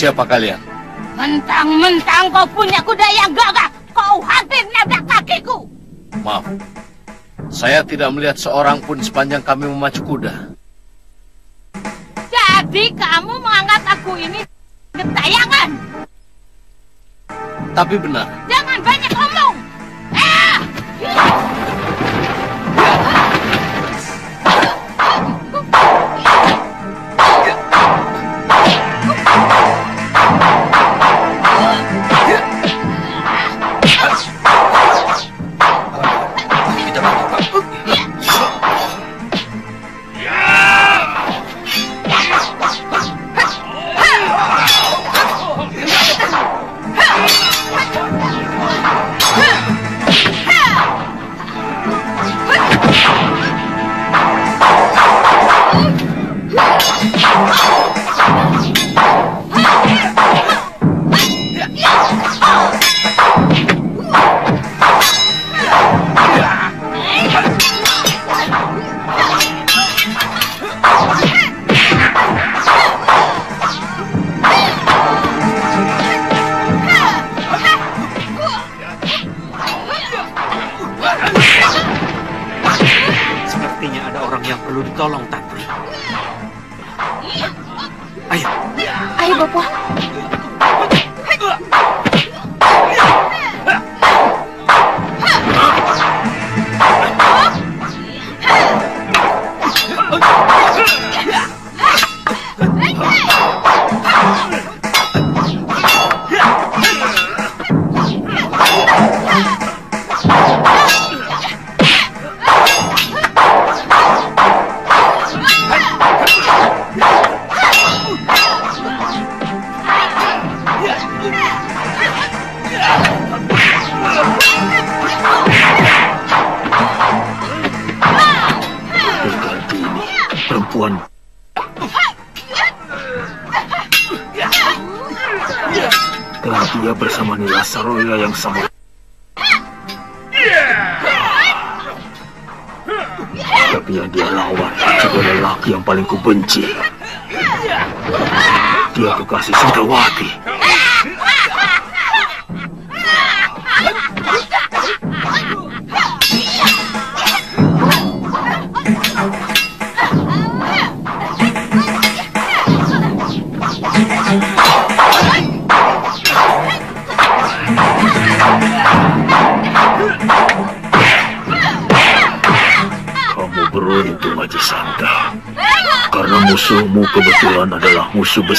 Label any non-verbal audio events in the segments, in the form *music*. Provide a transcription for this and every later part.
Siapa kalian? mentang-mentang kau punya kuda yang gagah, kau hampir nabrak kakiku. Maaf. Saya tidak melihat seorang pun sepanjang kami memacu kuda. Jadi kamu menganggap aku ini gentayangan? Tapi benar,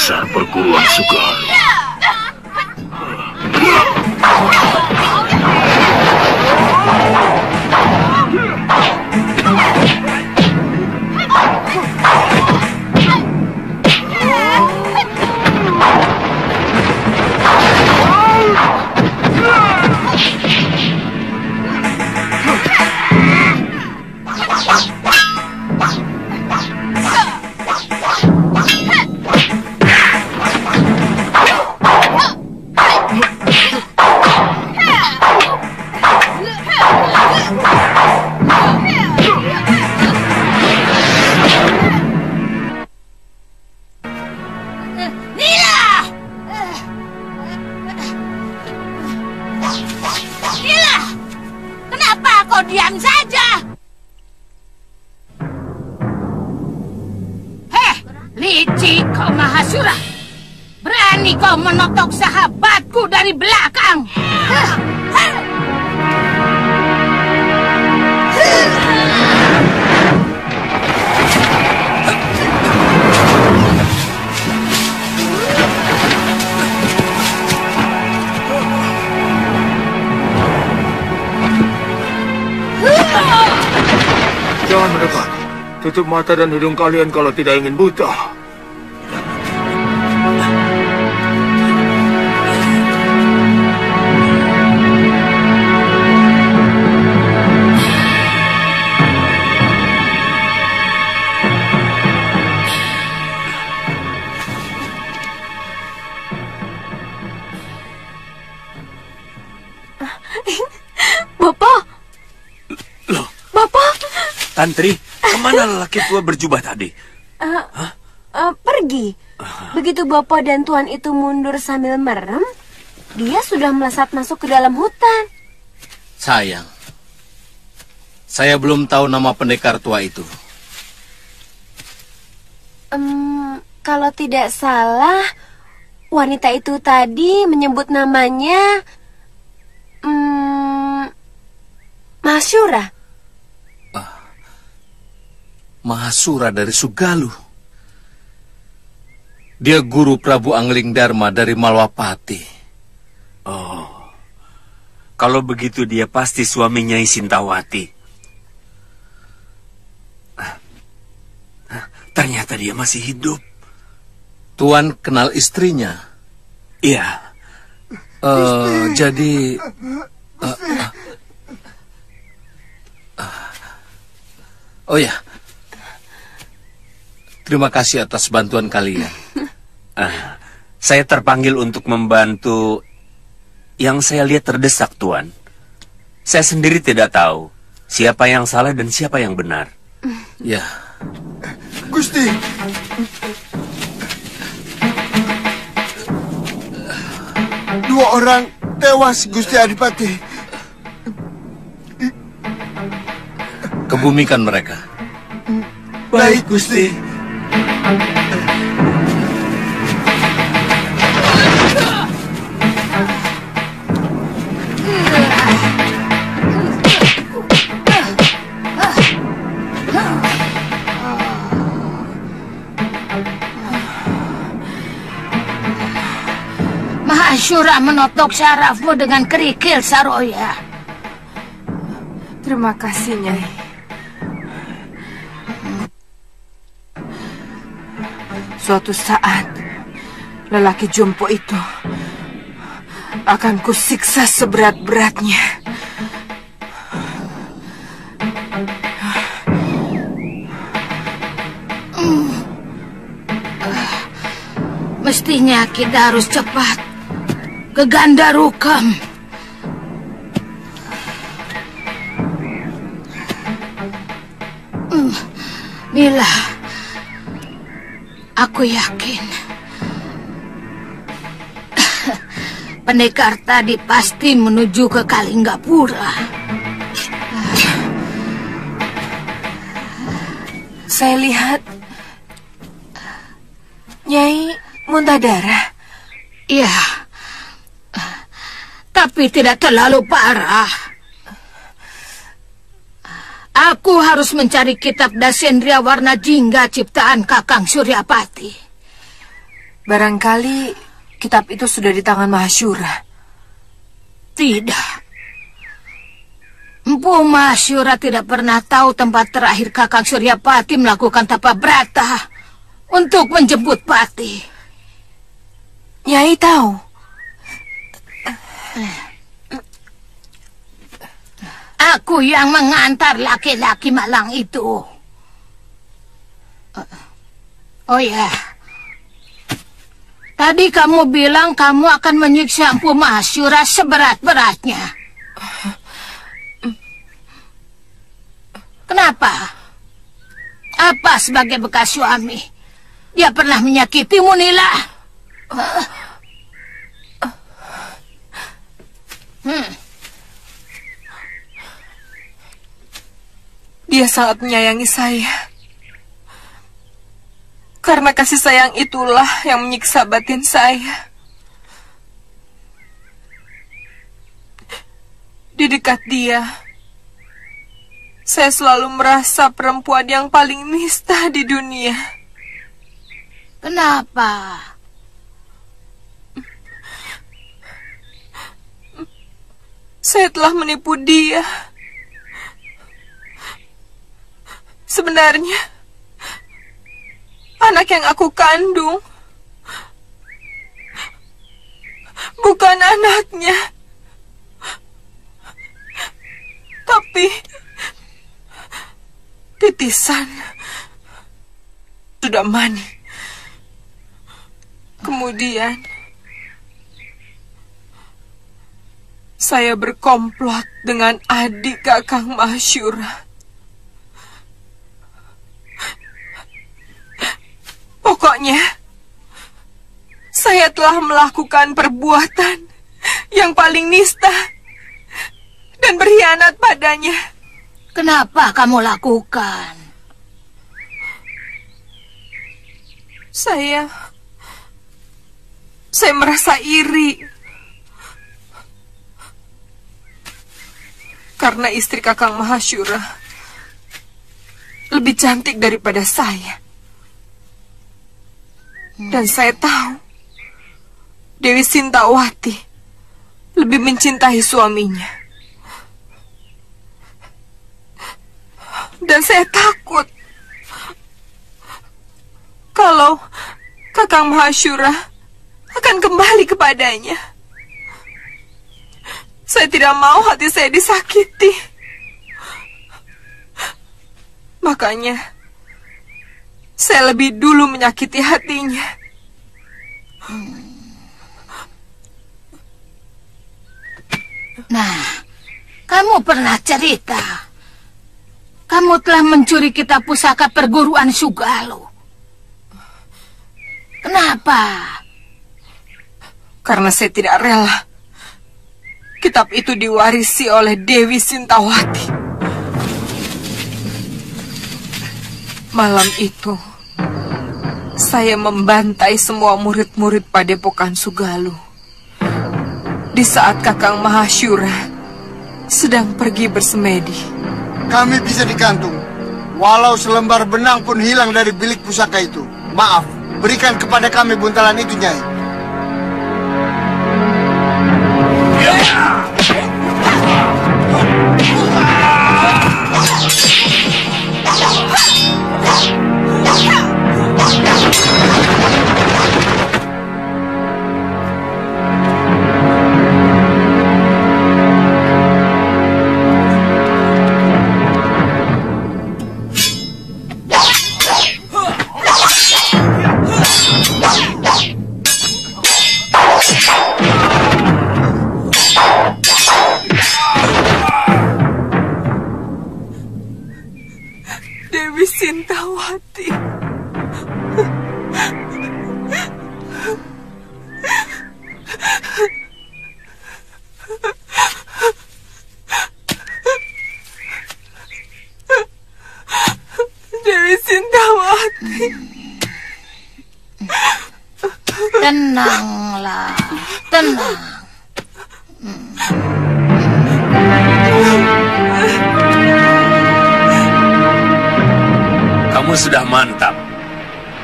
Lisa, mata dan hidung kalian kalau tidak ingin buta. Bapak! Loh, Bapak! Tantri, lelaki tua berjubah tadi? Eh, pergi. Begitu Bapak dan Tuan itu mundur sambil merem, dia sudah melesat masuk ke dalam hutan. Sayang. Saya belum tahu nama pendekar tua itu. Em, kalau tidak salah, wanita itu tadi menyebut namanya hmm, Masyura. Mahasura dari Sugalu. Dia guru Prabu Angling Dharma dari Malwapati. Oh, kalau begitu dia pasti suaminya Sintawati. Ternyata dia masih hidup. Tuan kenal istrinya. Iya, Eh, jadi eh, eh. Ah. Oh ya. Terima kasih atas bantuan kalian. *laughs* ah, saya terpanggil untuk membantu yang saya lihat terdesak, Tuan. Saya sendiri tidak tahu siapa yang salah dan siapa yang benar. *laughs* Ya. Gusti. Dua orang tewas Gusti Adipati. Kebumikan mereka. Baik Gusti. Mahasura menotok syarafmu dengan kerikil Saroya. Terima kasih, Nyai. Suatu saat, lelaki jompo itu akan kusiksa seberat-beratnya. Mestinya kita harus cepat ke Gandarukam. Hmm, Nila, aku yakin *laughs* pendekar tadi pasti menuju ke Kalinggapura. Saya lihat Nyai muntah darah. Ya, tapi tidak terlalu parah. Aku harus mencari kitab Dasendria Warna Jingga ciptaan Kakang Suryapati. Barangkali kitab itu sudah di tangan Mahasyura. Tidak. Empu Mahasyura tidak pernah tahu tempat terakhir Kakang Suryapati melakukan tapa brata untuk menjemput Pati. Nyai tahu. Aku yang mengantar laki-laki malang itu. Oh ya. Tadi kamu bilang kamu akan menyiksa Empu Masyura seberat-beratnya. Kenapa? Apa sebagai bekas suami? Dia pernah menyakitimu, Nila? Hmm. Dia sangat menyayangi saya. Karena kasih sayang itulah yang menyiksa batin saya. Di dekat dia, saya selalu merasa perempuan yang paling nista di dunia. Kenapa? Saya telah menipu dia. Sebenarnya, anak yang aku kandung bukan anaknya. Tapi titisan sudah mani. Kemudian saya berkomplot dengan adik Kakang Masyura. Pokoknya, saya telah melakukan perbuatan yang paling nista dan berkhianat padanya. Kenapa kamu lakukan? Saya... Saya merasa iri. Karena istri kakang Mahasyura lebih cantik daripada saya. Dan saya tahu Dewi Sintawati lebih mencintai suaminya. Dan saya takut kalau Kakang Mahasyura akan kembali kepadanya. Saya tidak mau hati saya disakiti. Makanya, saya lebih dulu menyakiti hatinya. Nah, kamu pernah cerita. Kamu telah mencuri kitab pusaka perguruan Sugalo. Kenapa? Karena saya tidak rela. Kitab itu diwarisi oleh Dewi Sintawati. Malam itu, saya membantai semua murid-murid Padepokan Sugalu. Di saat Kakang Mahasyura sedang pergi bersemedi. Kami bisa dikantung. Walau selembar benang pun hilang dari bilik pusaka itu. Maaf, berikan kepada kami buntalan itu, Nyai. Dewi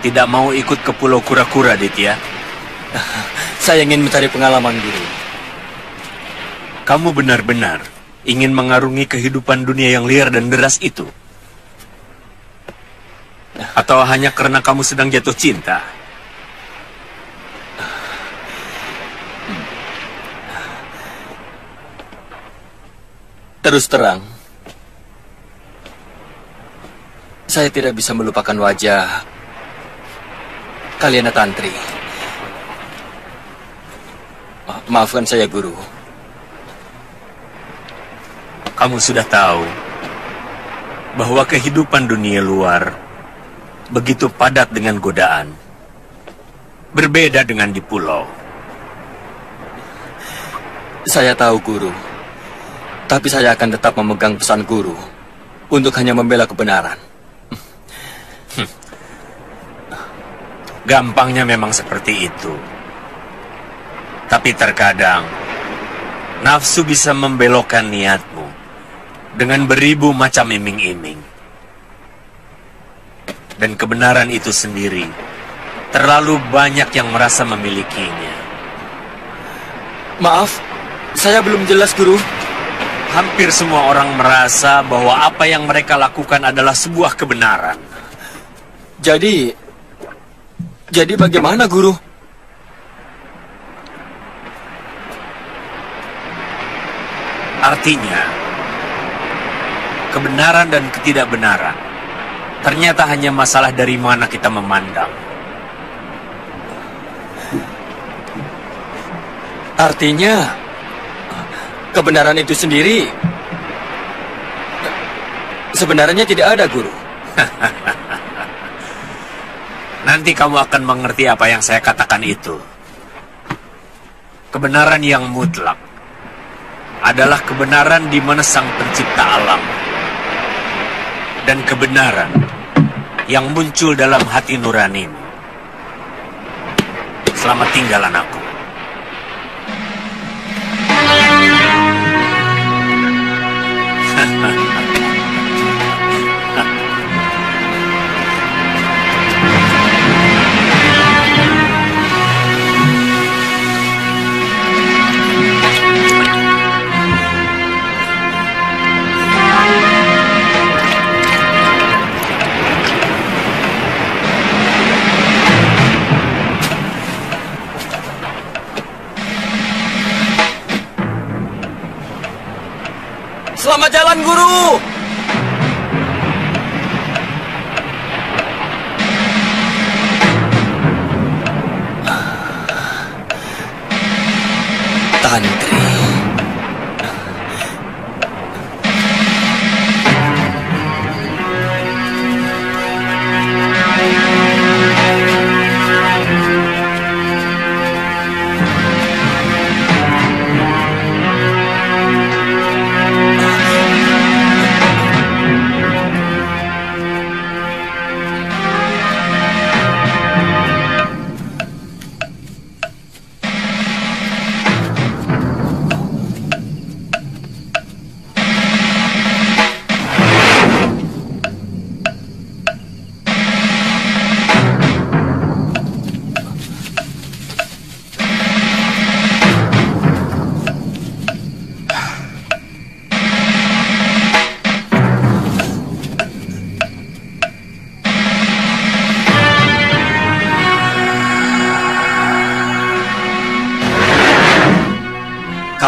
Tidak mau ikut ke Pulau Kura-Kura, Ditya. *laughs* Saya ingin mencari pengalaman guru. Kamu benar-benar ingin mengarungi kehidupan dunia yang liar dan deras itu? Atau hanya karena kamu sedang jatuh cinta? Terus terang, saya tidak bisa melupakan wajah Kaliana Tantri. Ma- Maafkan saya, Guru. Kamu sudah tahu bahwa kehidupan dunia luar begitu padat dengan godaan. Berbeda dengan di pulau. Saya tahu, Guru. Tapi saya akan tetap memegang pesan Guru. untuk hanya membela kebenaran. Gampangnya memang seperti itu. Tapi terkadang nafsu bisa membelokkan niatmu dengan beribu macam iming-iming. Dan kebenaran itu sendiri terlalu banyak yang merasa memilikinya. Maaf, saya belum jelas, Guru. Hampir semua orang merasa bahwa apa yang mereka lakukan adalah sebuah kebenaran. Jadi, jadi bagaimana, Guru? Artinya, kebenaran dan ketidakbenaran ternyata hanya masalah dari mana kita memandang. Artinya, kebenaran itu sendiri sebenarnya tidak ada, Guru. *laughs* Nanti kamu akan mengerti apa yang saya katakan itu. Kebenaran yang mutlak adalah kebenaran di mana sang pencipta alam. Dan kebenaran yang muncul dalam hati nuranimu. Selamat tinggal anakku. Selamat *laughs*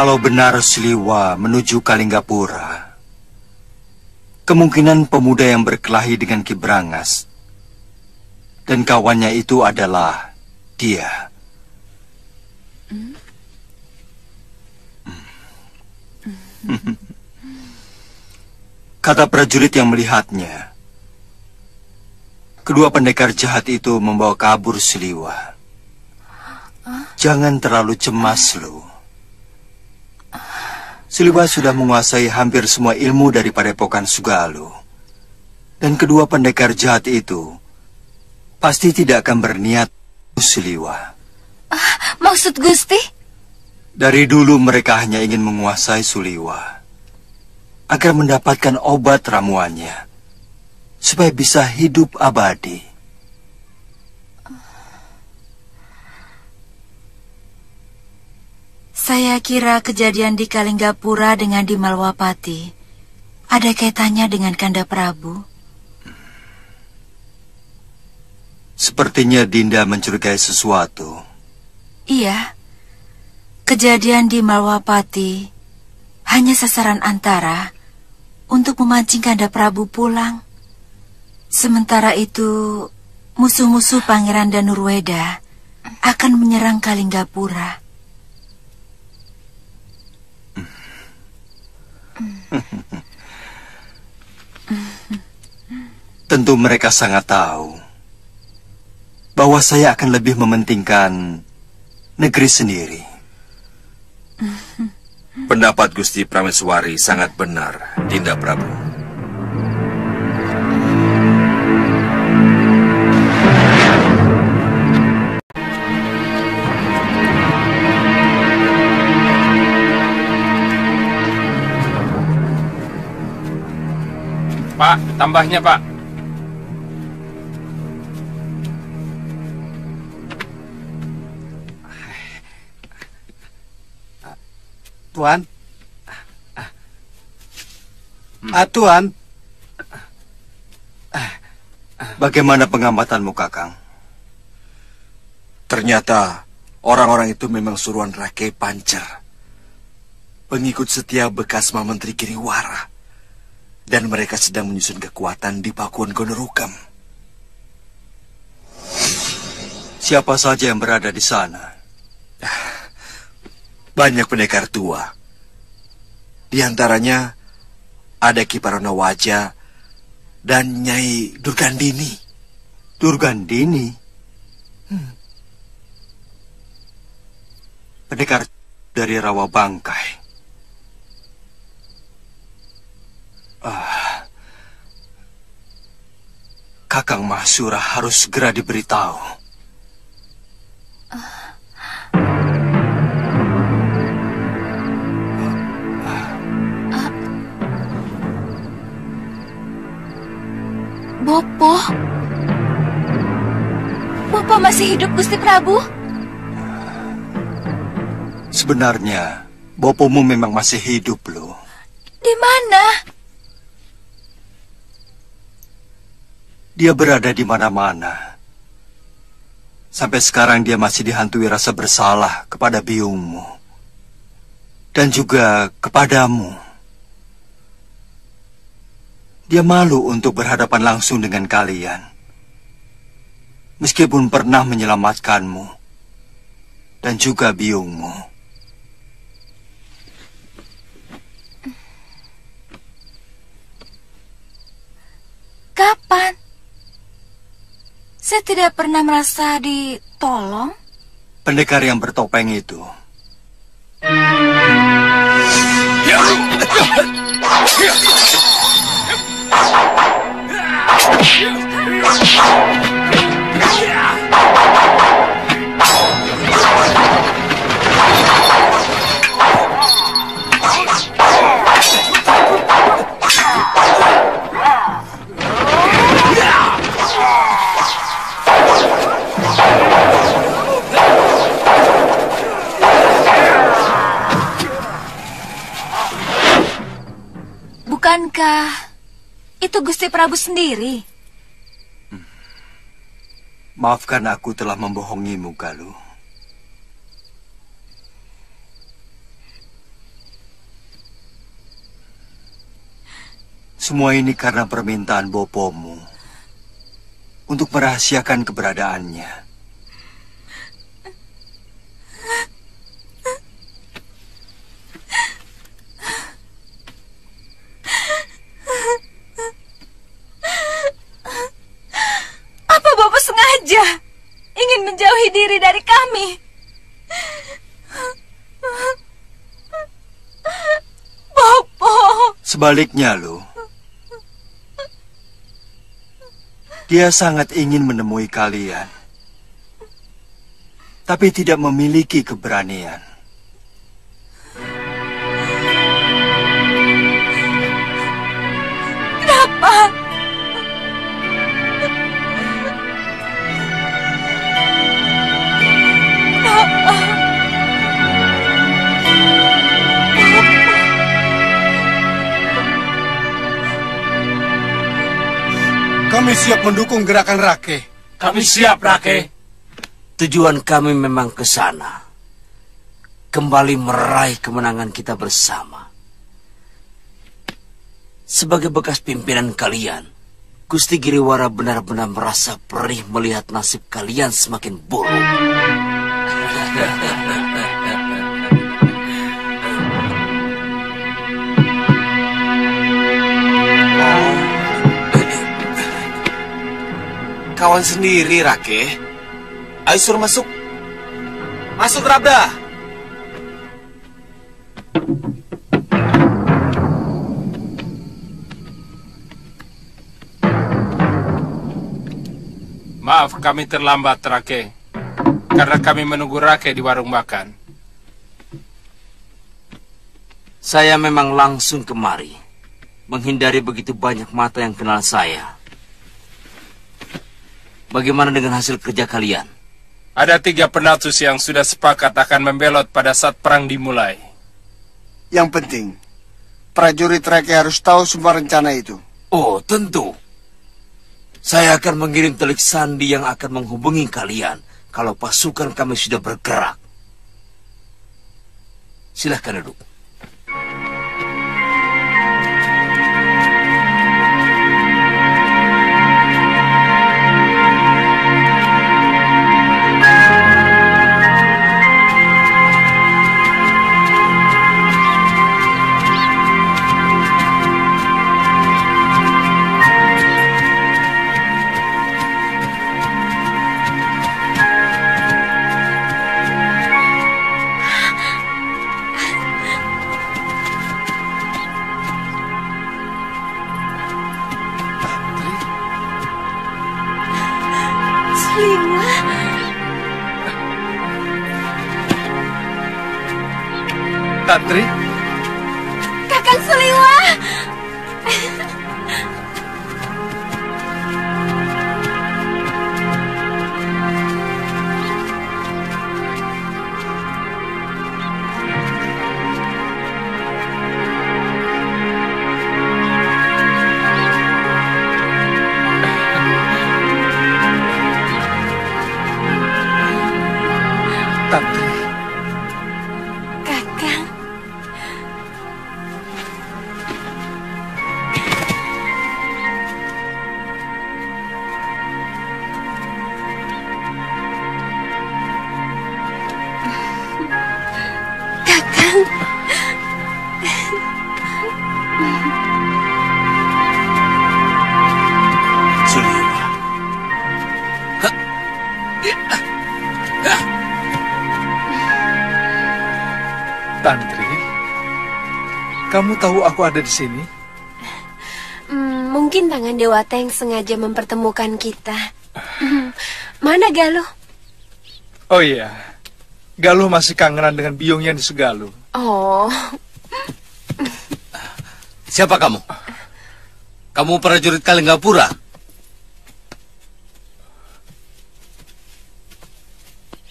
Kalau benar Siliwa menuju Kalinggapura, kemungkinan pemuda yang berkelahi dengan Kibrangas dan kawannya itu adalah dia. Kata prajurit yang melihatnya, kedua pendekar jahat itu membawa kabur Siliwa. Jangan terlalu cemas, Lu. Siliwa sudah menguasai hampir semua ilmu dari Padepokan Sugalu. Dan kedua pendekar jahat itu pasti tidak akan berniat Siliwa. Maksud Gusti? Dari dulu mereka hanya ingin menguasai Suliwa agar mendapatkan obat ramuannya supaya bisa hidup abadi. Saya kira kejadian di Kalinggapura dengan di Malwapati ada kaitannya dengan Kanda Prabu. Sepertinya Dinda mencurigai sesuatu. Iya, kejadian di Malwapati hanya sasaran antara untuk memancing Kanda Prabu pulang. Sementara itu, musuh-musuh Pangeran Danurweda akan menyerang Kalinggapura. *laughs* Tentu mereka sangat tahu bahwa saya akan lebih mementingkan negeri sendiri. Pendapat Gusti Prameswari sangat benar, Dinda Prabu. Pak, tambahnya Pak. Tuan. Ah, Tuan. Bagaimana pengamatanmu, Kakang? Ternyata orang-orang itu memang suruhan Rake Pancer. Pengikut setia bekas Menteri Giriwara. Dan mereka sedang menyusun kekuatan di Pakuan Gonorukam. Siapa saja yang berada di sana? *sighs* Banyak pendekar tua. Di antaranya ada Kiparona Waja dan Nyai Durgandini. Durgandini? Hmm. Pendekar dari Rawa Bangkai. Ah. Kakang Mahsura harus segera diberitahu. Bopo? Bopo masih hidup, Gusti Prabu? Sebenarnya, Bopomu memang masih hidup, loh. Di mana? Dia berada di mana-mana. Sampai sekarang dia masih dihantui rasa bersalah kepada biungmu. Dan juga kepadamu. Dia malu untuk berhadapan langsung dengan kalian. Meskipun pernah menyelamatkanmu. Dan juga biungmu. Kapan? Saya tidak pernah merasa ditolong. Pendekar yang bertopeng itu. Bukankah itu Gusti Prabu sendiri? Maafkan aku telah membohongimu, Galuh. Semua ini karena permintaan Bopomu untuk merahasiakan keberadaannya. Apa Bapak sengaja ingin menjauhi diri dari kami? Bopo. Sebaliknya, lo. Dia sangat ingin menemui kalian. Tapi tidak memiliki keberanian. Kami siap mendukung gerakan Rake. Kami siap, Rake. Tujuan kami memang ke sana. Kembali meraih kemenangan kita bersama. Sebagai bekas pimpinan kalian, Gusti Giriwara benar-benar merasa perih melihat nasib kalian semakin buruk. *laughs* Kawan sendiri, Rake. Ayo suruh masuk. Masuk, Rabda. Maaf kami terlambat, Rake. Karena kami menunggu Rake di warung makan. Saya memang langsung kemari. menghindari begitu banyak mata yang kenal saya. Bagaimana dengan hasil kerja kalian? Ada tiga penatus yang sudah sepakat akan membelot pada saat perang dimulai. Yang penting, prajurit Rake harus tahu semua rencana itu. Oh, tentu. Saya akan mengirim telik sandi yang akan menghubungi kalian kalau pasukan kami sudah bergerak. Silahkan duduk. Tahu aku ada di sini? Hmm, mungkin tangan Dewata yang sengaja mempertemukan kita. Hmm, Mana Galuh? Oh iya, Galuh masih kangenan dengan biungnya di Segaluh. Oh, Siapa kamu? Kamu prajurit Kalinggapura?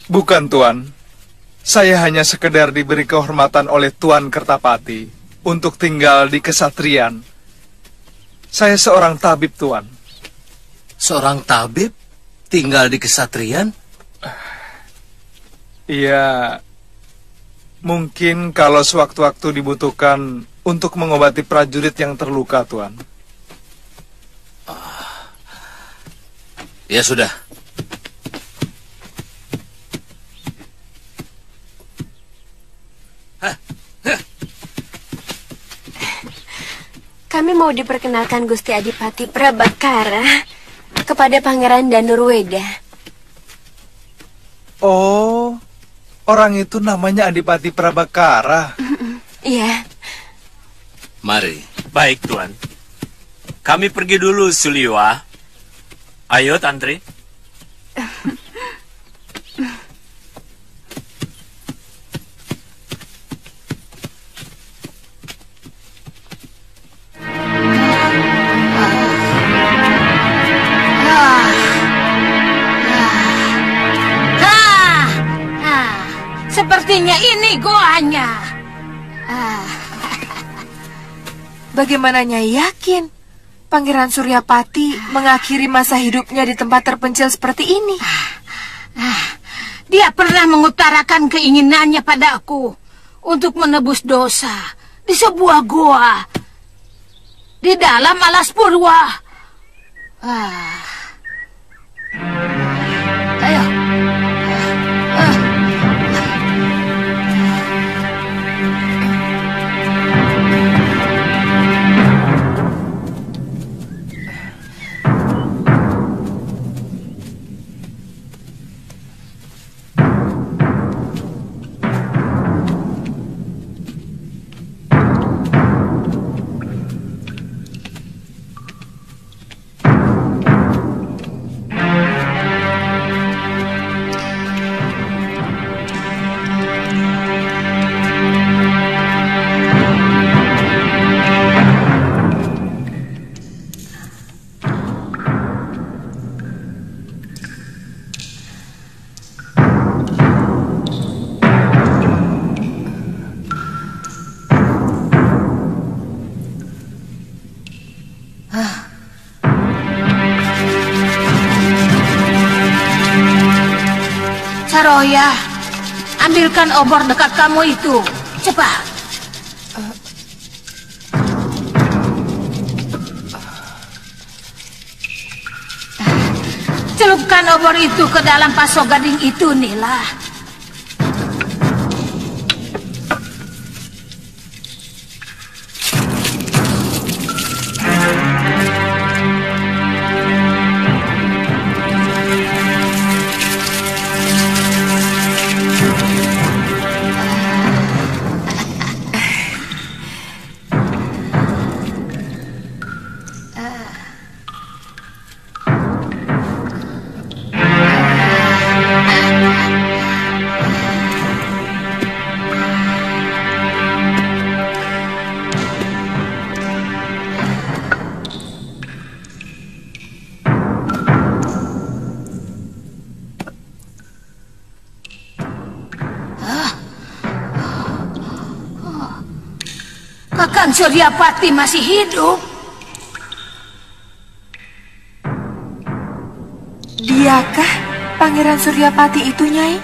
Bukan, Tuan. Saya hanya sekedar diberi kehormatan oleh Tuan Kertapati untuk tinggal di kesatrian. Saya seorang tabib, Tuan. Seorang tabib tinggal di kesatrian? *sighs* Iya, mungkin kalau sewaktu-waktu dibutuhkan untuk mengobati prajurit yang terluka, Tuan. Ya sudah. Kami mau diperkenalkan Gusti Adipati Prabakara kepada Pangeran Danurweda. Oh, orang itu namanya Adipati Prabakara. Iya, Mari. Baik, Tuan. Kami pergi dulu, Suliwa. Ayo, Tantri. Bagaimana Nyai yakin Pangeran Suryapati mengakhiri masa hidupnya di tempat terpencil seperti ini? dia pernah mengutarakan keinginannya padaku untuk menebus dosa di sebuah goa di dalam alas purwa. Ah. Ambilkan obor dekat kamu itu. Cepat. Celupkan obor itu ke dalam pasok gading itu, Nila. Suryapati masih hidup. Diakah Pangeran Suryapati itu, Nyai?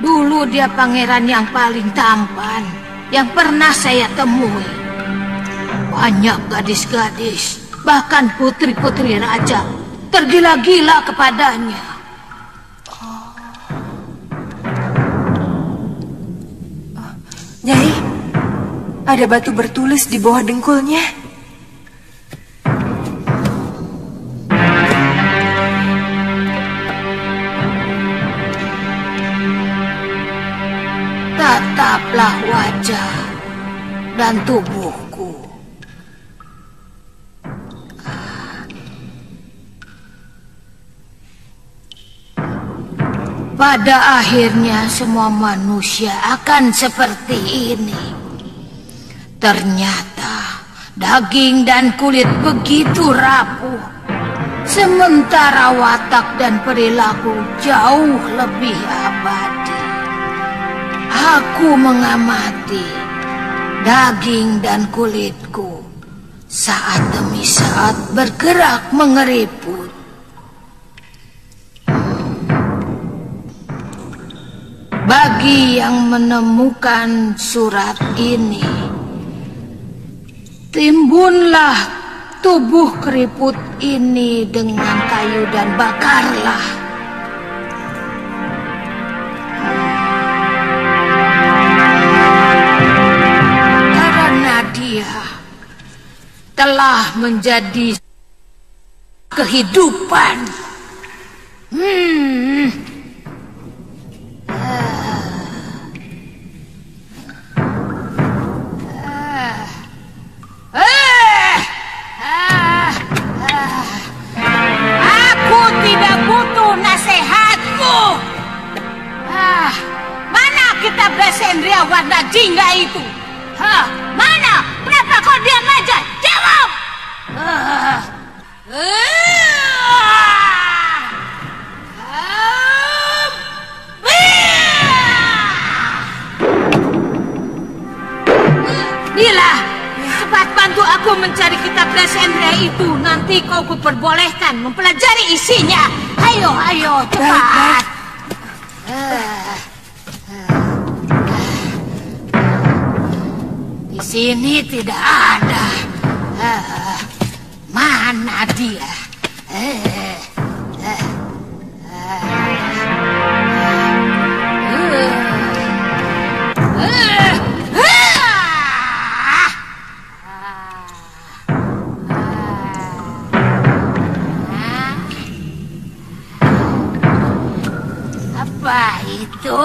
Dulu dia pangeran yang paling tampan yang pernah saya temui. Banyak gadis-gadis, bahkan putri-putri raja tergila-gila kepadanya. Ada batu bertulis di bawah dengkulnya. Tataplah wajah dan tubuhku. Pada akhirnya semua manusia akan seperti ini. Ternyata daging dan kulit begitu rapuh. Sementara watak dan perilaku jauh lebih abadi. Aku mengamati daging dan kulitku saat demi saat bergerak mengeriput. Bagi yang menemukan surat ini, timbunlah tubuh keriput ini dengan kayu dan bakarlah. Karena dia telah menjadi kehidupan. Hmm. Mana Desendria warna jingga itu? Hah, mana? Kenapa kau diam aja? Jawab! Ah, Nila, cepat bantu aku mencari kitab Desendria itu. Nanti kau kuperbolehkan mempelajari isinya. Ayo, ayo, cepat. Ah, Di sini tidak ada. Ah, Mana dia? Eh, eh, eh, eh, ah. Apa itu?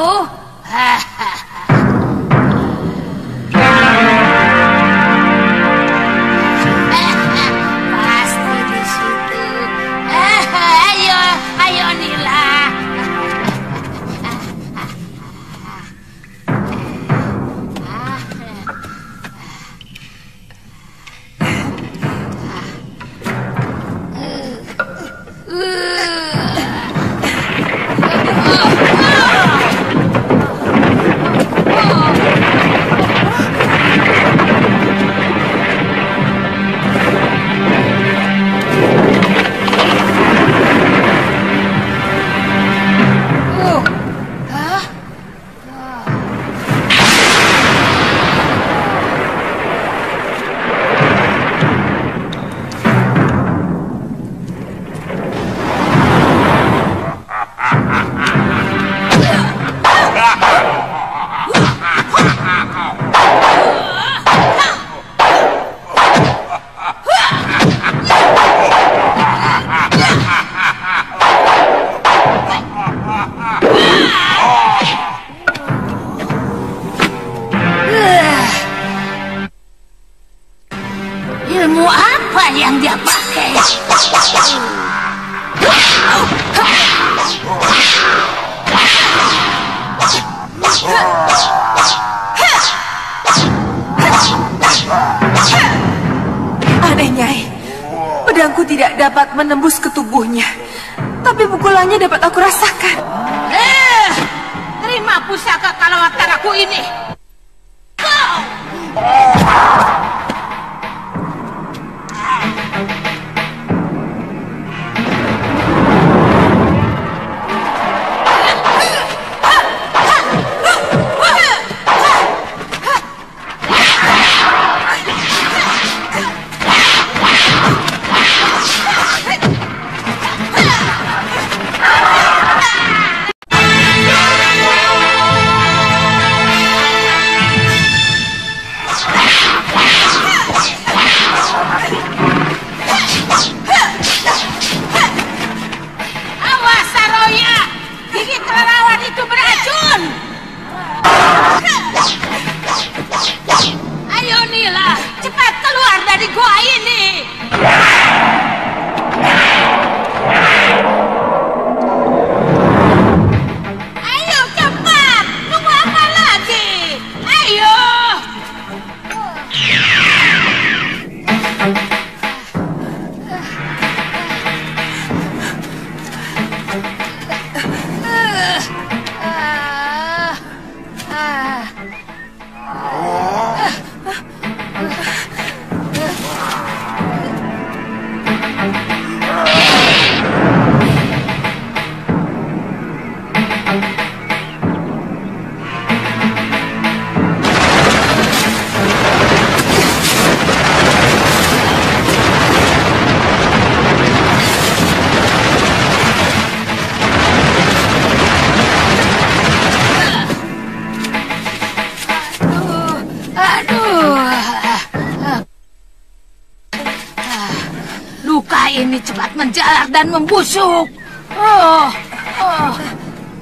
Dan membusuk. Oh, oh.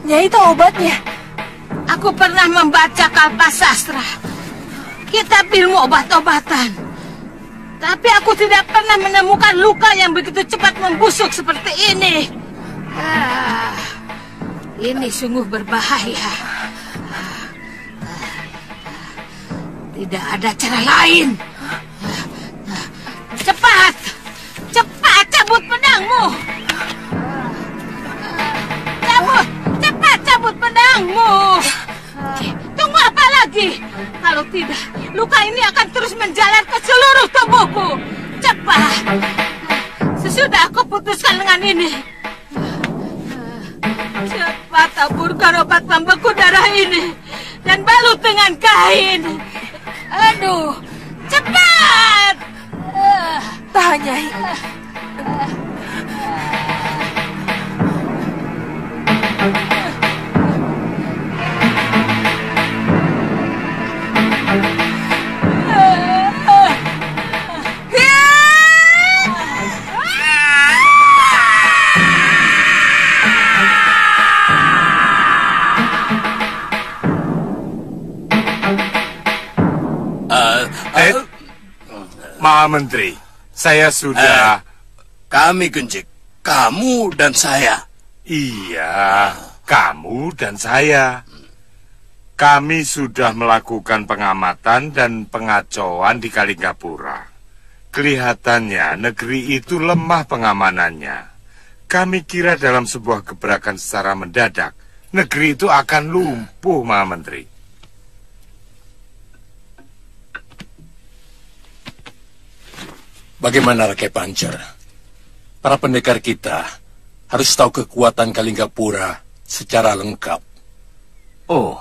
Nyai itu obatnya. Aku pernah membaca kalpas sastra. Kitab ilmu obat-obatan. Tapi aku tidak pernah menemukan luka yang begitu cepat membusuk seperti ini. Ah, ini sungguh berbahaya. Tidak ada cara lain. Menteri, saya sudah... kami Genjik, kamu dan saya. Iya, kamu dan saya. Kami sudah melakukan pengamatan dan pengacauan di Kalinggapura. Kelihatannya negeri itu lemah pengamanannya. Kami kira dalam sebuah gebrakan secara mendadak, negeri itu akan lumpuh, Ma Menteri. Bagaimana Rakyat Pancer? Para pendekar kita harus tahu kekuatan Kalinggapura secara lengkap. Oh,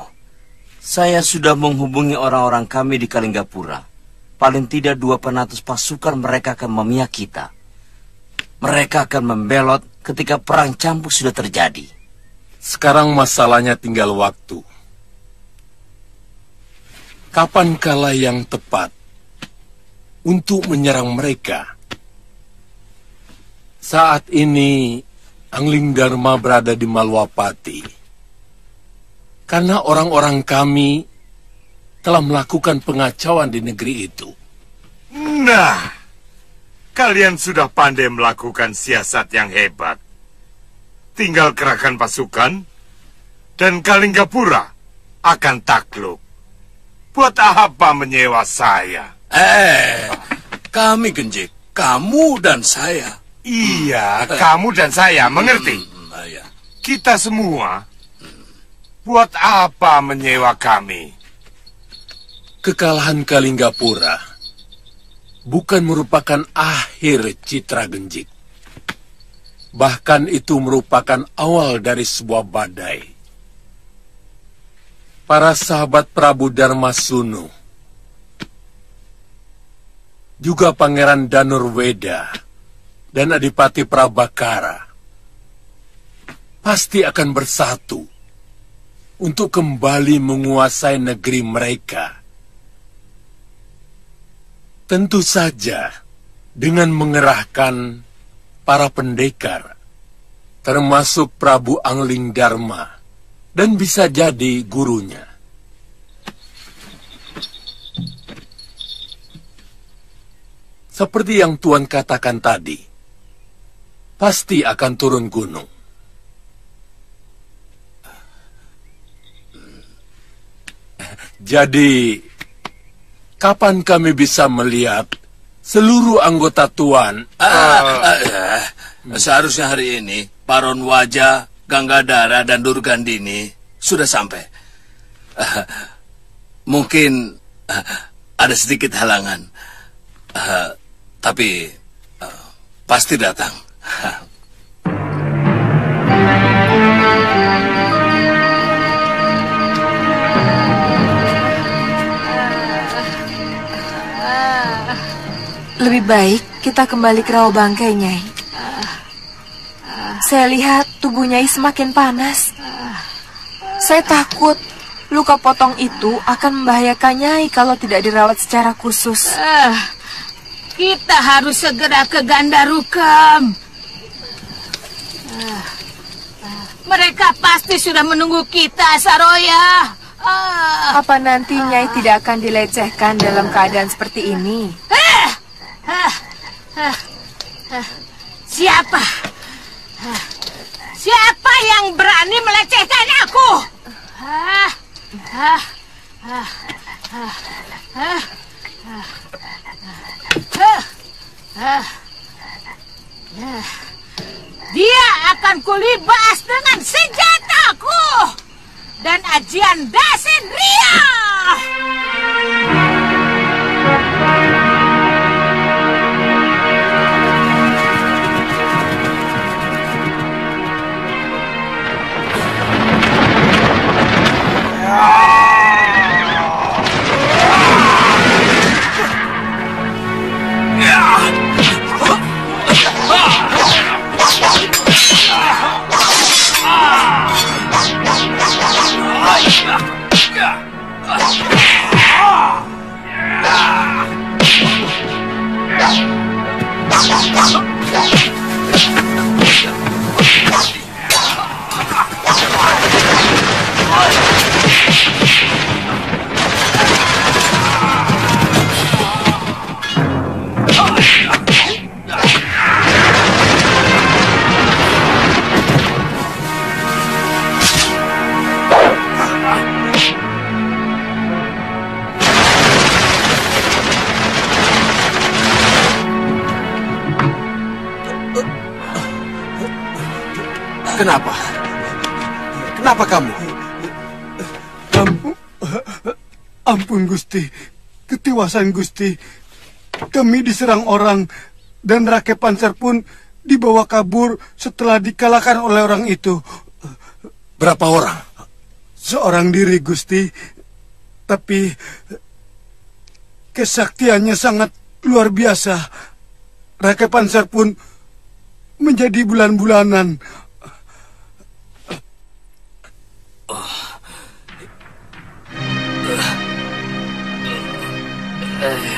saya sudah menghubungi orang-orang kami di Kalinggapura. Paling tidak dua penatus pasukan mereka akan memihak kita. Mereka akan membelot ketika perang campur sudah terjadi. Sekarang masalahnya tinggal waktu. Kapan kala yang tepat untuk menyerang mereka? Saat ini Angling Dharma berada di Malwapati. Karena orang-orang kami telah melakukan pengacauan di negeri itu. Nah, Kalian sudah pandai melakukan siasat yang hebat. Tinggal kerahkan pasukan, dan Kalinggapura akan takluk. Buat apa menyewa saya? Eh, kami Genjik, kamu dan saya. Iya, kamu dan saya, mengerti? iya. Kita semua, buat apa menyewa kami? Kekalahan Kalinggapura bukan merupakan akhir citra Genjik. Bahkan itu merupakan awal dari sebuah badai. Para sahabat Prabu Darmasunu, juga Pangeran Danurweda dan Adipati Prabakara pasti akan bersatu untuk kembali menguasai negeri mereka. Tentu saja dengan mengerahkan para pendekar, termasuk Prabu Angling Dharma, dan bisa jadi gurunya. Seperti yang Tuan katakan tadi, pasti akan turun gunung. Jadi, kapan kami bisa melihat seluruh anggota Tuan? Ah, ah, ah, seharusnya hari ini Paron Wajah, Ganggadara, dan Durgandini sudah sampai. Mungkin ada sedikit halangan, Ah, tapi ah, pasti datang. Lebih baik kita kembali ke rawa bangkai, Nyai. Saya lihat tubuh Nyai semakin panas. Saya takut luka potong itu akan membahayakan Nyai kalau tidak dirawat secara khusus. Kita harus segera ke Gandarukam. Ah, ah, mereka pasti sudah menunggu kita, Saroya. Ah, Apa nanti Nyai tidak akan dilecehkan dalam keadaan seperti ini? ah, ah, ah. Siapa? Siapa yang berani melecehkan aku? Ah, ah, ah, ah, ah, ah. Ah, ah. Dia akan kulibas dengan senjataku dan ajian dasin Ria. Ah! Kenapa? Kenapa kamu? Ampun, ampun Gusti, ketiwasan Gusti. Kami diserang orang dan rakyat panser pun dibawa kabur setelah dikalahkan oleh orang itu. Berapa orang? Seorang diri Gusti, tapi kesaktiannya sangat luar biasa. Rakyat panser pun menjadi bulan-bulanan. 啊，呃，呃，哎。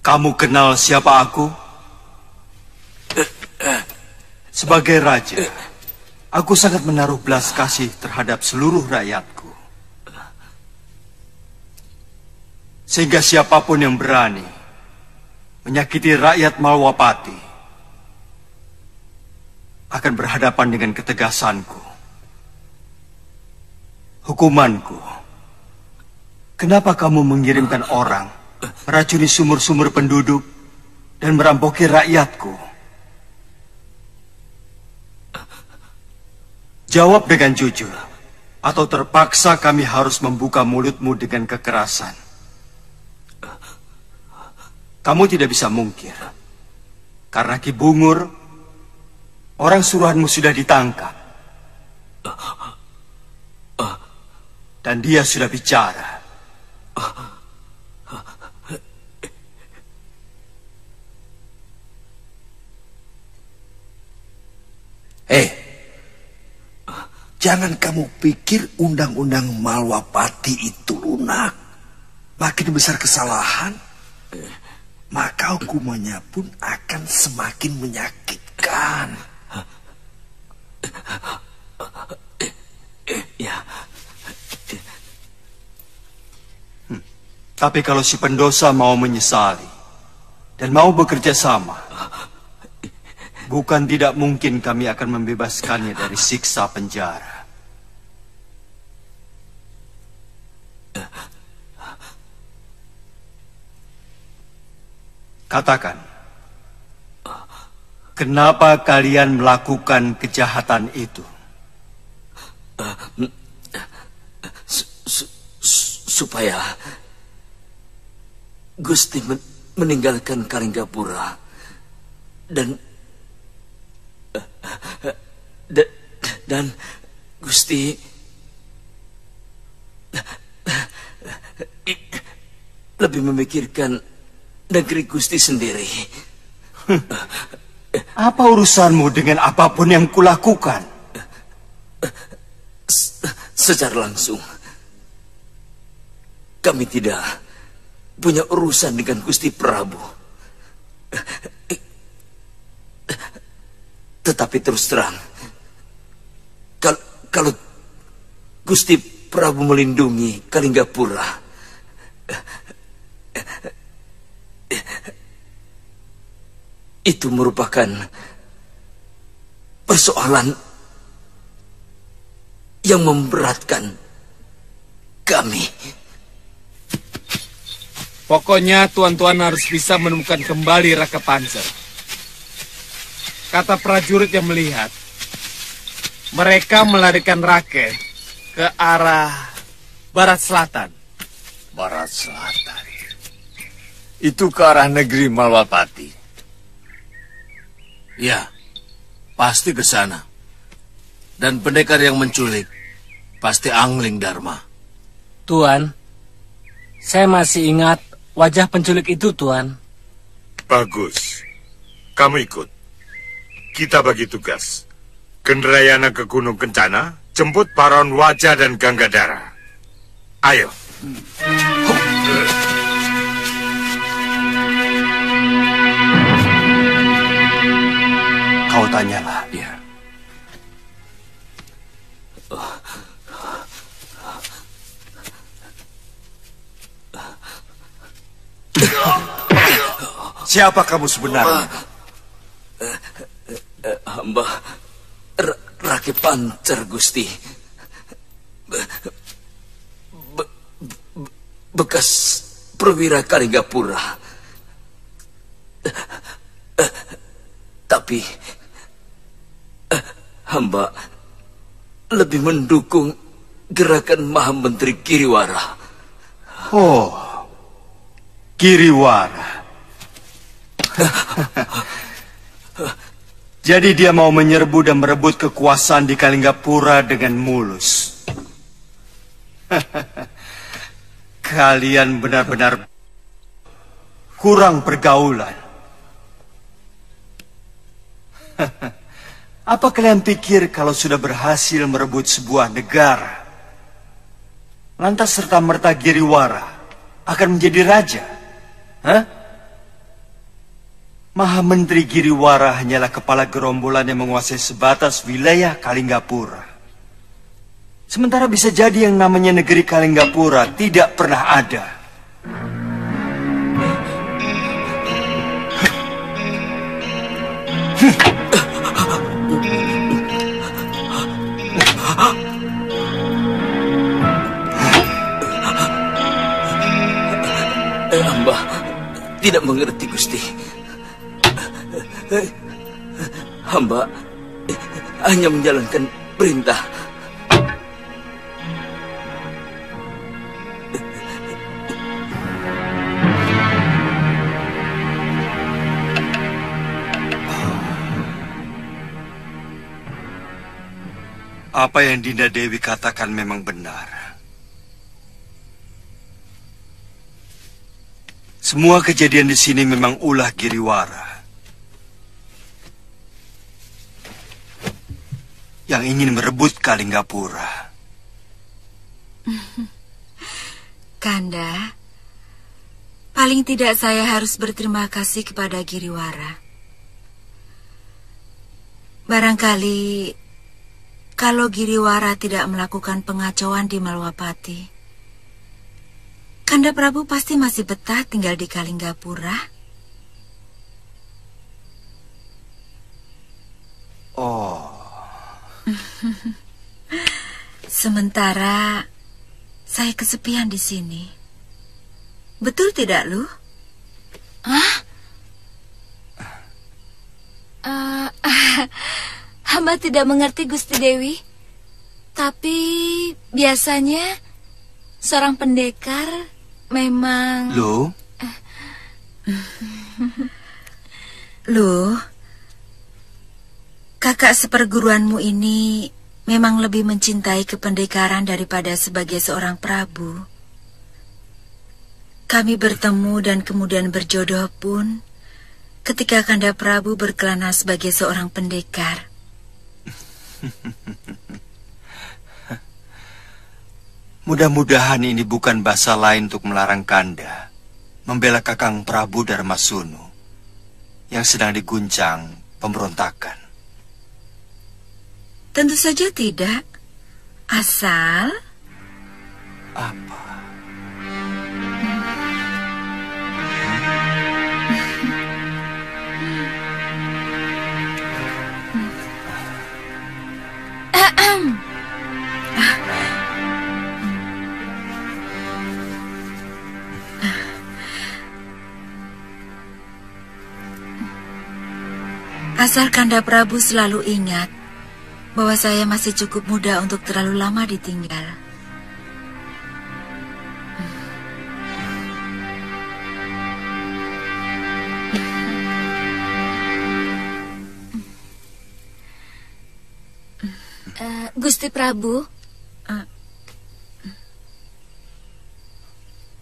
Kamu kenal siapa aku? Sebagai raja, aku sangat menaruh belas kasih terhadap seluruh rakyatku. Sehingga siapa pun yang berani menyakiti rakyat Malwapati akan berhadapan dengan ketegasanku. Hukumanku. Kenapa kamu mengirimkan orang meracuni sumur-sumur penduduk dan merampoki rakyatku? Jawab dengan jujur, atau terpaksa kami harus membuka mulutmu dengan kekerasan. Kamu tidak bisa mungkir, karena Ki Bungur, orang suruhanmu sudah ditangkap. Dan dia sudah bicara. Eh, jangan kamu pikir undang-undang Malwapati itu lunak. Makin besar kesalahan, maka hukumannya pun akan semakin menyakitkan. Ya, Tapi kalau si pendosa mau menyesali dan mau bekerja sama, bukan tidak mungkin kami akan membebaskannya dari siksa penjara. Katakan, kenapa kalian melakukan kejahatan itu? supaya Gusti men meninggalkan Kalinggapura dan dan, dan Gusti lebih memikirkan negeri Gusti sendiri. Apa urusanmu dengan apa pun yang kulakukan? Secara langsung, kami tidak punya urusan dengan Gusti Prabu. Tetapi terus terang, kalau, kalau Gusti Prabu melindungi Kalinggapura, itu merupakan persoalan yang memberatkan kami. Pokoknya tuan-tuan harus bisa menemukan kembali Raka Panzer. Kata prajurit yang melihat, mereka melarikan Rake ke arah barat selatan. Barat selatan. Itu ke arah negeri Malwapati. Ya, pasti ke sana. Dan pendekar yang menculik pasti Angling Dharma. Tuan, saya masih ingat wajah penculik itu, Tuan. Bagus. Kamu ikut. Kita bagi tugas. Kendrayana ke Gunung Kencana, jemput Paron Wajah dan Ganggadara. Ayo. Kau tanyalah. Ya. Siapa kamu sebenarnya? Hamba R- Raki Pancer, Gusti. Be- be- be- bekas perwira Kalinggapura. Tapi eh, hamba lebih mendukung gerakan Maha Menteri Kiriwara. Oh, Kiriwara. Jadi dia mau menyerbu dan merebut kekuasaan di Kalinggapura dengan mulus. *laughs* Kalian benar-benar kurang pergaulan. *laughs* Apa kalian pikir kalau sudah berhasil merebut sebuah negara, lantas serta merta Giriwara akan menjadi raja? Hah? Maha Menteri Giriwara hanyalah kepala gerombolan yang menguasai sebatas wilayah Kalinggapura. Sementara bisa jadi yang namanya negeri Kalinggapura tidak pernah ada. Eh, hamba tidak mengerti Gusti. Hamba hanya menjalankan perintah. Apa yang Dinda Dewi katakan memang benar. Semua kejadian di sini memang ulah Giriwara. Yang ingin merebut Kalinggapura. *laughs* Kanda, paling tidak saya harus berterima kasih kepada Giriwara. Barangkali kalau Giriwara tidak melakukan pengacauan di Malwapati, Kanda Prabu pasti masih betah tinggal di Kalinggapura. Oh. *laughs* Sementara saya kesepian di sini. Betul tidak, Lu? Hah? Uh, *laughs* hamba tidak mengerti Gusti Dewi. Tapi biasanya seorang pendekar memang... Lu? *laughs* Lu, kakak seperguruanmu ini memang lebih mencintai kependekaran daripada sebagai seorang prabu. Kami bertemu dan kemudian berjodoh pun ketika Kanda Prabu berkelana sebagai seorang pendekar. *laughs* Mudah-mudahan ini bukan bahasa lain untuk melarang Kanda membela Kakang Prabu Darmasunu yang sedang diguncang pemberontakan. Tentu saja tidak. Asal Apa? Asal Kanda Prabu selalu ingat bahwa saya masih cukup muda untuk terlalu lama ditinggal. Eh, Gusti Prabu,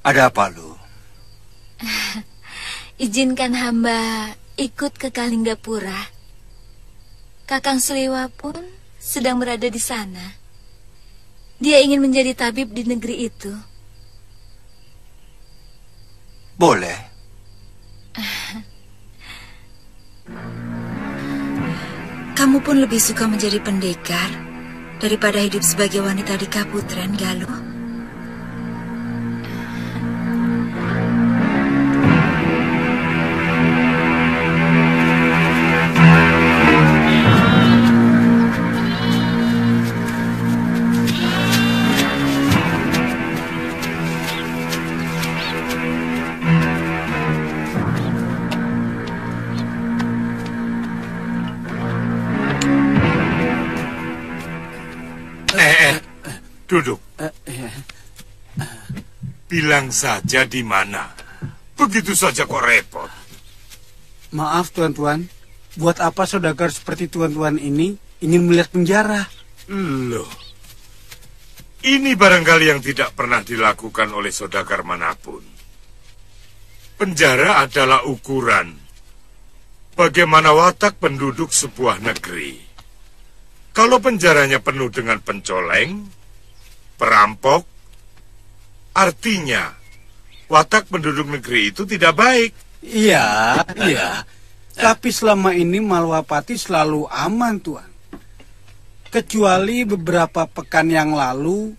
Ada apa lu? *laughs* izinkan hamba ikut ke Kalinggapura. Kakang Suliwa pun sedang berada di sana. Dia ingin menjadi tabib di negeri itu. Boleh. *laughs* Kamu pun lebih suka menjadi pendekar daripada hidup sebagai wanita di Kaputren, Galuh. Duduk. Bilang saja di mana. Begitu saja kok repot. Maaf tuan-tuan, buat apa saudagar seperti tuan-tuan ini ingin melihat penjara? Loh. Ini barangkali yang tidak pernah dilakukan oleh saudagar mana pun. Penjara adalah ukuran bagaimana watak penduduk sebuah negeri. Kalau penjaranya penuh dengan pencoleng, perampok, artinya watak penduduk negeri itu tidak baik. Iya, iya. Tapi selama ini Malwapati selalu aman, Tuan. Kecuali beberapa pekan yang lalu,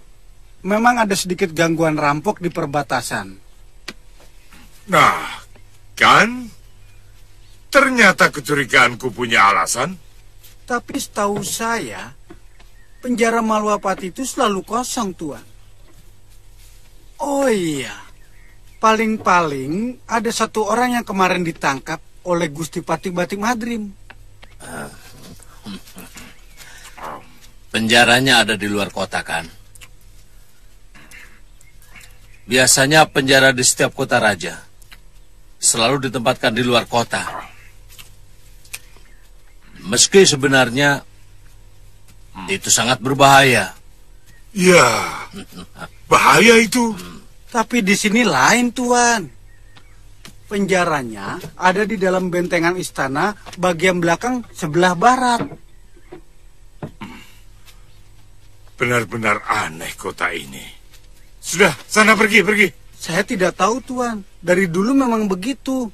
memang ada sedikit gangguan rampok di perbatasan. Nah, kan? Ternyata kecurigaanku punya alasan. Tapi setahu saya, penjara Malwapati itu selalu kosong, Tuan. Oh iya, paling-paling ada satu orang yang kemarin ditangkap oleh Gusti Pati Batik Madrim. Penjaranya ada di luar kota, kan? Biasanya penjara di setiap kota raja selalu ditempatkan di luar kota. Meski sebenarnya itu sangat berbahaya. Ya, bahaya itu. Tapi di sini lain, Tuan. Penjaranya ada di dalam bentengan istana bagian belakang sebelah barat. Benar-benar aneh kota ini. Sudah, sana pergi, pergi. Saya tidak tahu, Tuan. Dari dulu memang begitu.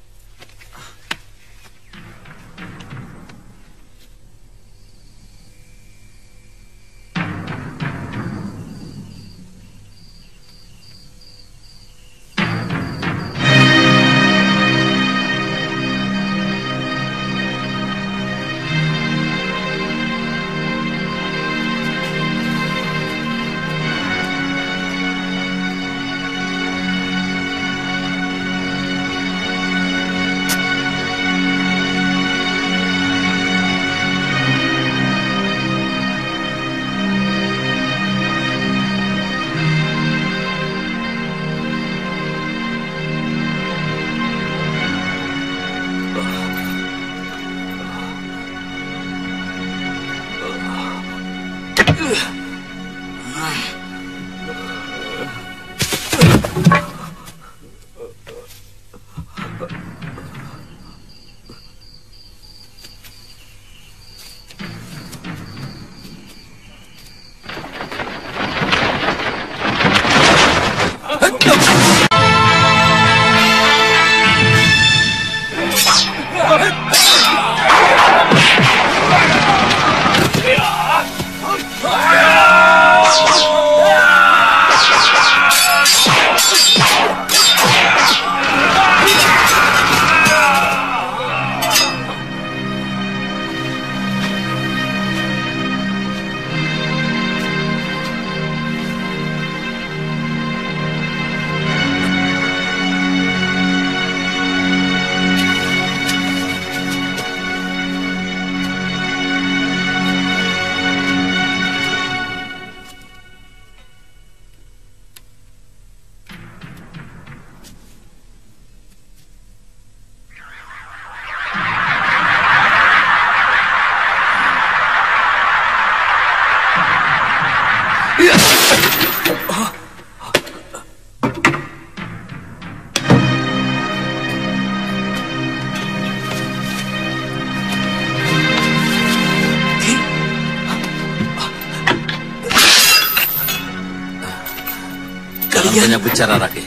Bicara, Raki.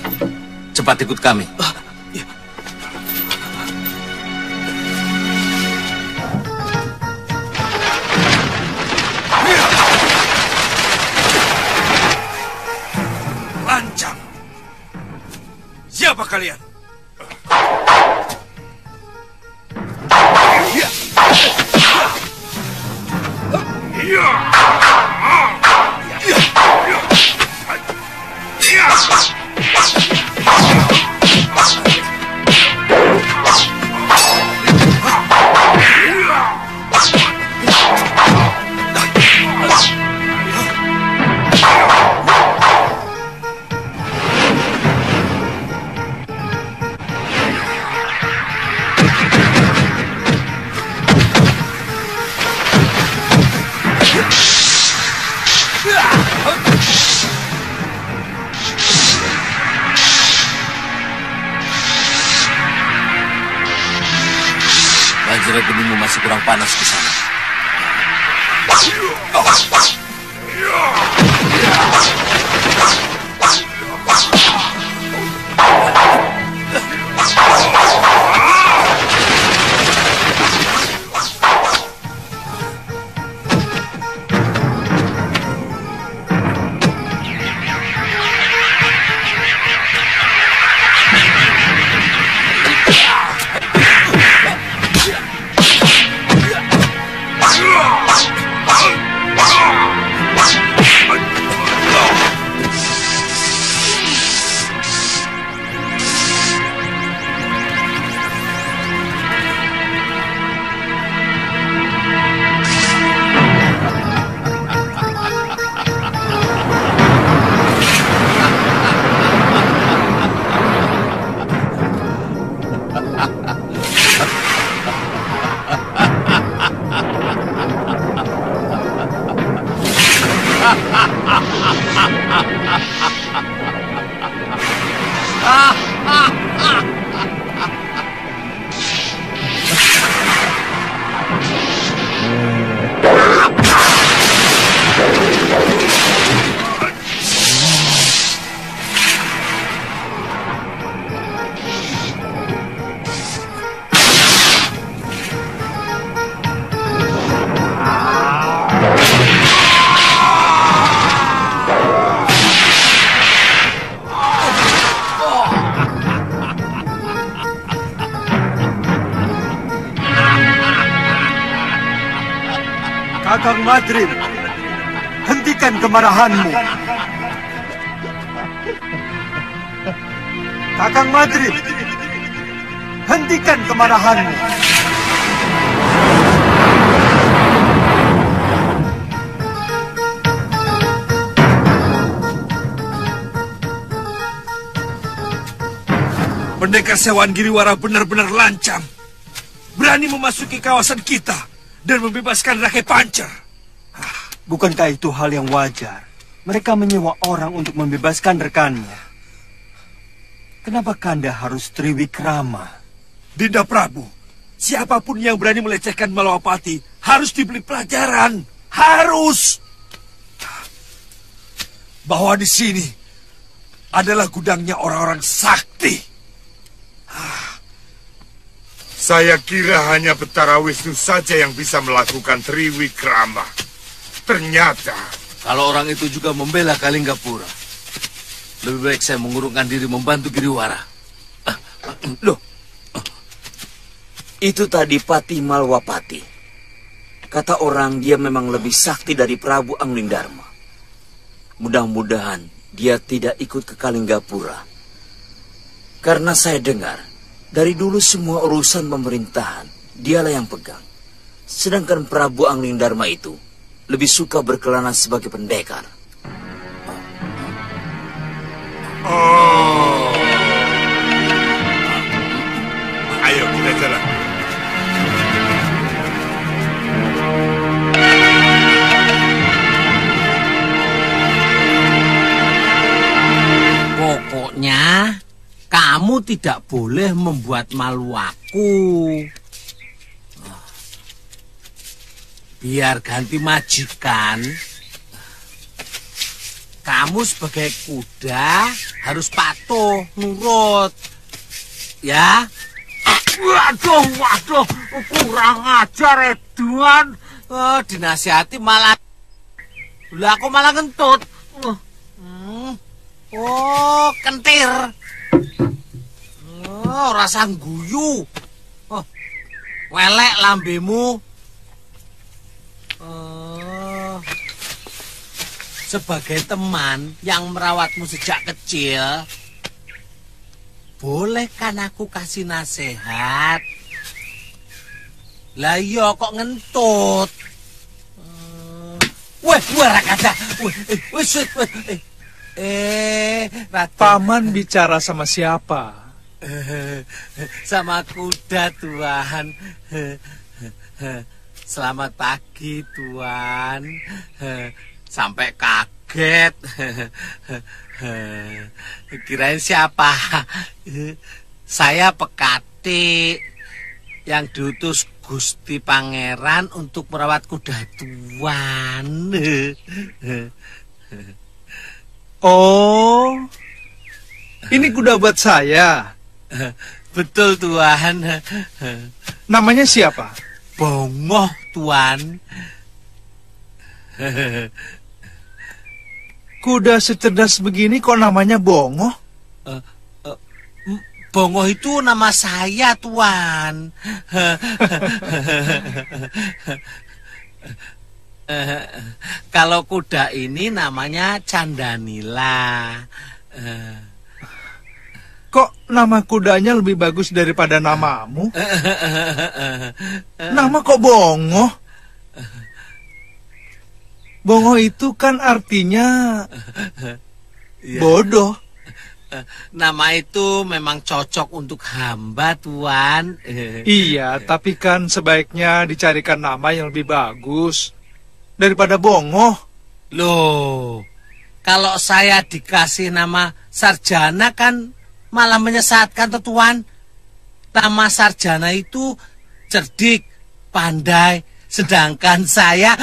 Cepat ikut kami. Lancang. Sewaan Giriwara benar-benar lancang. Berani memasuki kawasan kita dan membebaskan rakyat pancer. Bukankah itu hal yang wajar? Mereka menyewa orang untuk membebaskan rekannya. Kenapa Kanda harus Triwikrama? Dinda Prabu, siapa pun yang berani melecehkan Malawapati harus diberi pelajaran. Harus! Bahwa di sini adalah gudangnya orang-orang sakti. Saya kira hanya Betara Wisnu saja yang bisa melakukan Triwikrama. Ternyata... Kalau orang itu juga membela Kalinggapura, lebih baik saya mengurungkan diri membantu Giriwara. Loh, itu tadi Pati Malwapati. Kata orang dia memang lebih sakti dari Prabu Anglingdarma. Mudah-mudahan dia tidak ikut ke Kalinggapura. Karena saya dengar, dari dulu semua urusan pemerintahan dialah yang pegang. Sedangkan Prabu Anglingdarma itu lebih suka berkelana sebagai pendekar. Oh. Ayo kita jalan. Pokoknya kamu tidak boleh membuat malu aku. Biar ganti majikan, kamu sebagai kuda harus patuh, nurut. Ya? Waduh, waduh, kurang ajar Edwan. Oh, dinasihati malah... Lah aku malah ngentut. Uh, hmm. Oh, kentir. Oh, rasa guyu. Oh, welek lambemu. Oh, sebagai teman yang merawatmu sejak kecil, boleh kan aku kasih nasihat? Lah iya kok ngentut. Weh, weh Rakada. Weh, eh, weh, weh, eh. Eh, Raden. Paman bicara sama siapa? *laughs* Sama kuda, Tuan. *laughs* Selamat pagi, Tuan. *laughs* Sampai kaget. Kirain siapa? Saya Pekati yang diutus Gusti Pangeran untuk merawat kuda Tuan. Oh, ini kuda buat saya. *laughs* Betul, Tuan. Namanya siapa? Bongoh, Tuan. Kuda secerdas begini kok namanya Bongoh? Uh, uh, Bongoh itu nama saya, Tuan. Uh, *laughs* kalau kuda ini namanya Candanila. Uh. Kok nama kudanya lebih bagus daripada namamu? *laughs* Nama kok Bongo? Bongo itu kan artinya bodoh. Nama itu memang cocok untuk hamba, Tuan. Iya, tapi kan sebaiknya dicarikan nama yang lebih bagus daripada Bongo. Loh, kalau saya dikasih nama Sarjana kan malah menyesatkan Tuan. Nama Sarjana itu cerdik, pandai, sedangkan saya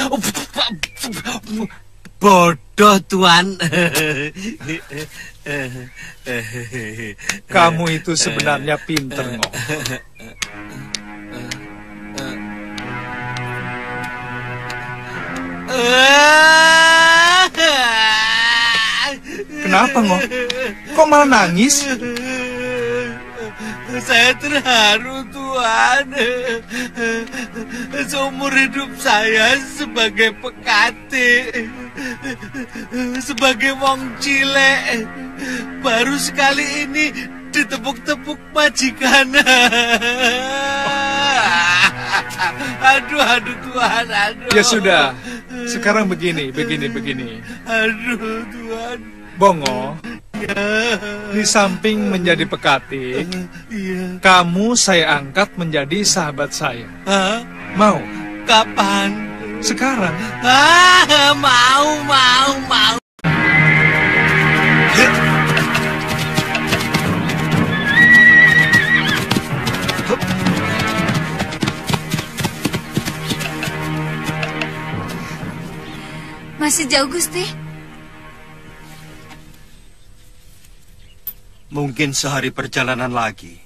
bodoh Tuan. Kamu itu sebenarnya pinter, Ngok. *laughs* Kenapa, Ngok? Kok malah nangis? Saya terharu. Tuhan. Seumur hidup saya sebagai pekati, sebagai wong cile, baru sekali ini ditepuk-tepuk majikan. Aduh, aduh Tuhan, aduh. Ya sudah, sekarang begini, begini, begini. Aduh Tuhan. Bongo, di samping menjadi pekati, kamu saya angkat menjadi sahabat saya. Hah? Mau? Kapan? Sekarang. Ah, mau, mau, mau. Masih jauh, Gusti. Mungkin sehari perjalanan lagi.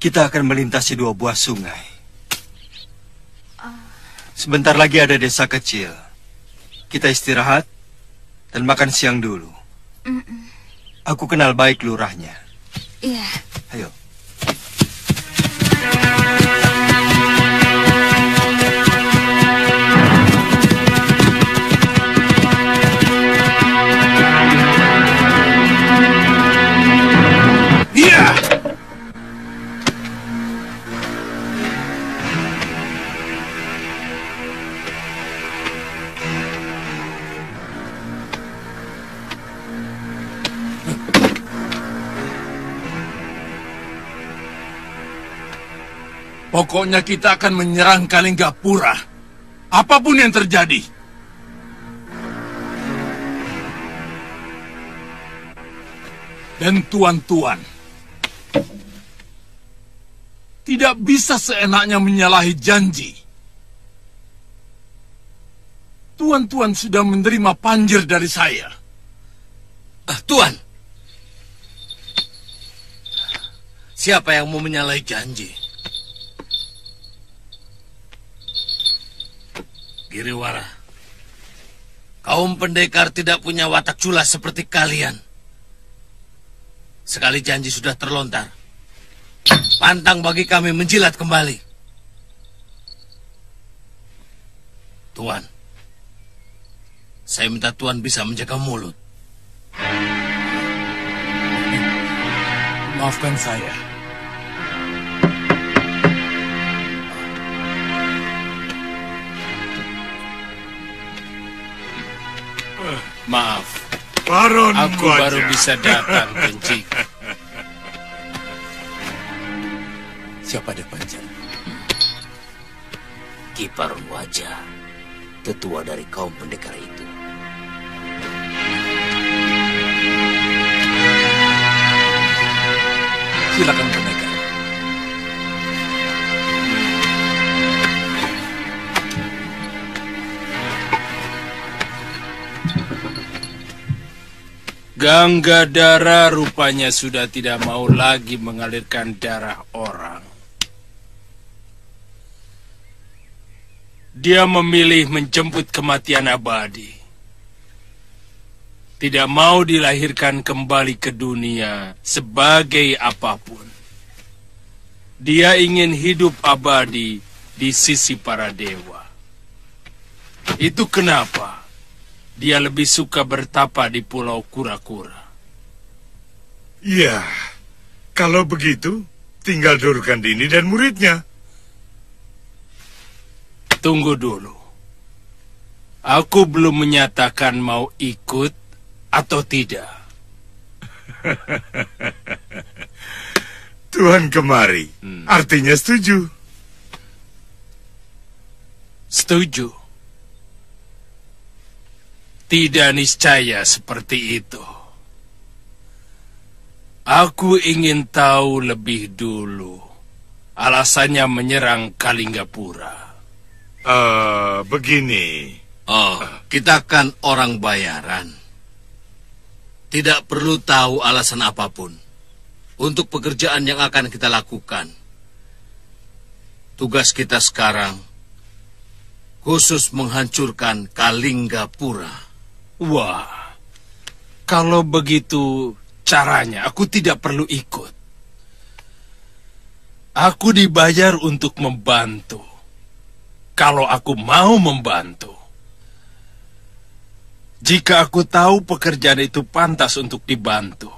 Kita akan melintasi dua buah sungai. Sebentar lagi ada desa kecil. Kita istirahat dan makan siang dulu. Aku kenal baik lurahnya. Iya. Ayo. Pokoknya kita akan menyerang Kalinggapura. Apa pun yang terjadi. Dan tuan-tuan, tidak bisa seenaknya menyalahi janji. Tuan-tuan sudah menerima panjir dari saya. Ah, Tuan. Siapa yang mau menyalahi janji? Giriwara. Kaum pendekar tidak punya watak culas seperti kalian. Sekali janji sudah terlontar. Pantang bagi kami menjilat kembali. Tuan. Saya minta Tuan bisa menjaga mulut. Maafkan saya. Maaf. Baron Aku Wajah. baru bisa datang, *laughs* Kenci. Siapa dia Panjar? Kipar wajah, tetua dari kaum pendekar itu. Silakan Gangga darah rupanya sudah tidak mau lagi mengalirkan darah orang. Dia memilih menjemput kematian abadi. Tidak mau dilahirkan kembali ke dunia sebagai apa pun. Dia ingin hidup abadi di sisi para dewa. Itu kenapa dia lebih suka bertapa di pulau kura-kura. Ya, kalau begitu, tinggal Durkan Dini dan muridnya. Tunggu dulu. Aku belum menyatakan mau ikut atau tidak. *laughs* Tuhan kemari, artinya setuju. Setuju. Tidak niscaya seperti itu. Aku ingin tahu lebih dulu alasannya menyerang Kalinggapura. Eh, begini. Oh, kita kan orang bayaran. Tidak perlu tahu alasan apa pun untuk pekerjaan yang akan kita lakukan. Tugas kita sekarang khusus menghancurkan Kalinggapura. Wah, kalau begitu caranya aku tidak perlu ikut. Aku dibayar untuk membantu. Kalau aku mau membantu. Jika aku tahu pekerjaan itu pantas untuk dibantu.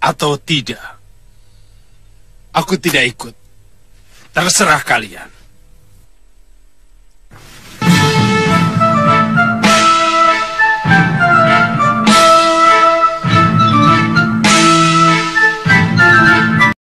Atau tidak. Aku tidak ikut. Terserah kalian.